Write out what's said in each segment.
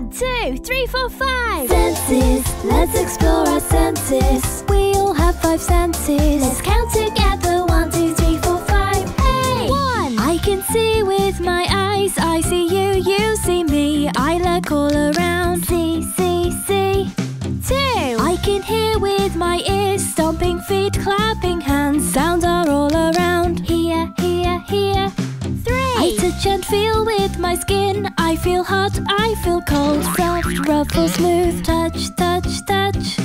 One, two, three, four, five. Senses, let's explore our senses. We all have five senses. Let's count together. One, two, three, four, five. Hey! One. I can see with my eyes. I see you, you see me. I look all around. See, see, see. Two. I can hear with my ears. Stomping feet, clapping hands. Sounds are all around. Hear, hear, hear. Three. I touch and feel with my skin. I feel hot, I feel cold. Soft, rough or smooth. Touch, touch, touch.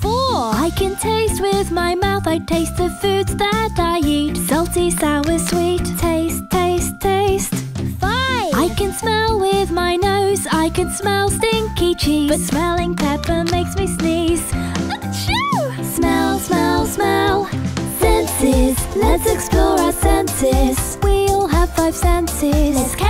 Four. I can taste with my mouth. I taste the foods that I eat. Salty, sour, sweet. Taste, taste, taste. Five. I can smell with my nose. I can smell stinky cheese. But smelling pepper makes me sneeze. Achoo! Smell, smell, smell. Senses, let's explore our senses. We all have five senses. Let's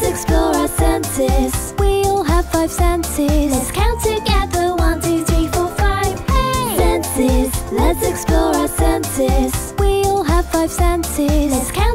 let's explore our senses. We all have five senses. Let's count together. One, two, three, four, five. Hey! Senses, let's explore our senses. We all have five senses. Let's count